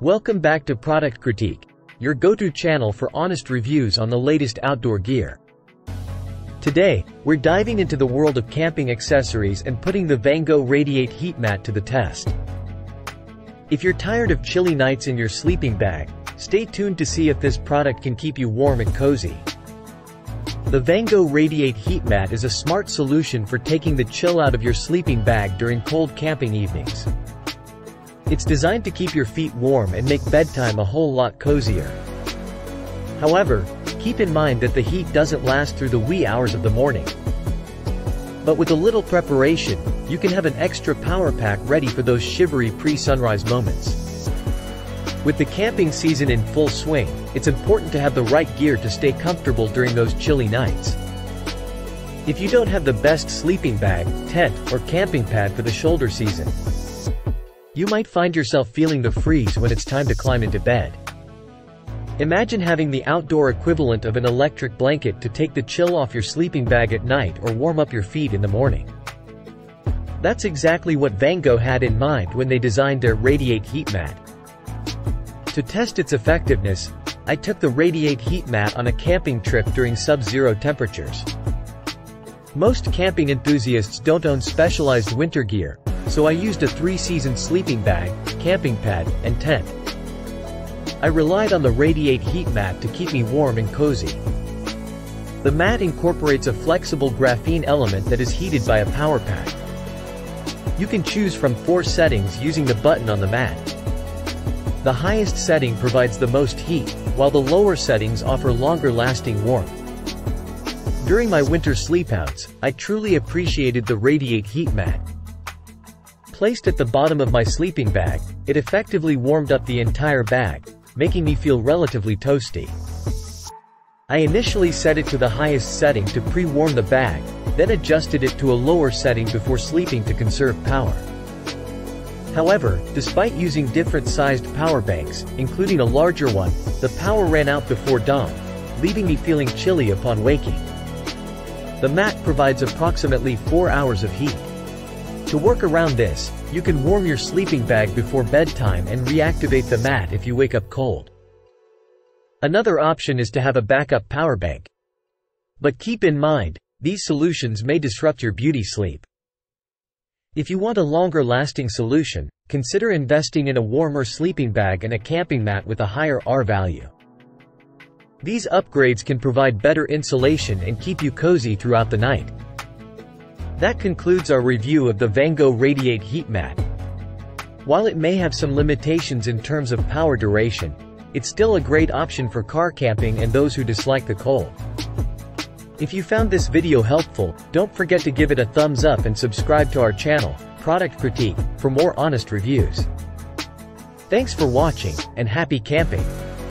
Welcome back to Product Critique, your go-to channel for honest reviews on the latest outdoor gear. Today, we're diving into the world of camping accessories and putting the Vango Radiate Heat Mat to the test. If you're tired of chilly nights in your sleeping bag, stay tuned to see if this product can keep you warm and cozy. The Vango Radiate Heat Mat is a smart solution for taking the chill out of your sleeping bag during cold camping evenings. It's designed to keep your feet warm and make bedtime a whole lot cozier. However, keep in mind that the heat doesn't last through the wee hours of the morning. But with a little preparation, you can have an extra power pack ready for those shivery pre-sunrise moments. With the camping season in full swing, it's important to have the right gear to stay comfortable during those chilly nights. If you don't have the best sleeping bag, tent, or camping pad for the shoulder season, you might find yourself feeling the freeze when it's time to climb into bed. Imagine having the outdoor equivalent of an electric blanket to take the chill off your sleeping bag at night or warm up your feet in the morning. That's exactly what Vango had in mind when they designed their Radiate Heat Mat. To test its effectiveness, I took the Radiate Heat Mat on a camping trip during sub-zero temperatures. Most camping enthusiasts don't own specialized winter gear, so I used a three-season sleeping bag, camping pad, and tent. I relied on the Radiate Heat Mat to keep me warm and cozy. The mat incorporates a flexible graphene element that is heated by a power pack. You can choose from four settings using the button on the mat. The highest setting provides the most heat, while the lower settings offer longer lasting warmth. During my winter sleepouts, I truly appreciated the Radiate Heat Mat. Placed at the bottom of my sleeping bag, it effectively warmed up the entire bag, making me feel relatively toasty. I initially set it to the highest setting to pre-warm the bag, then adjusted it to a lower setting before sleeping to conserve power. However, despite using different sized power banks, including a larger one, the power ran out before dawn, leaving me feeling chilly upon waking. The mat provides approximately 4 hours of heat. To work around this, you can warm your sleeping bag before bedtime and reactivate the mat if you wake up cold. Another option is to have a backup power bank. But keep in mind, these solutions may disrupt your beauty sleep. If you want a longer lasting solution, consider investing in a warmer sleeping bag and a camping mat with a higher R value. These upgrades can provide better insulation and keep you cozy throughout the night. That concludes our review of the Vango Radiate Heat Mat. While it may have some limitations in terms of power duration, it's still a great option for car camping and those who dislike the cold. If you found this video helpful, don't forget to give it a thumbs up and subscribe to our channel, Product Critique, for more honest reviews. Thanks for watching, and happy camping!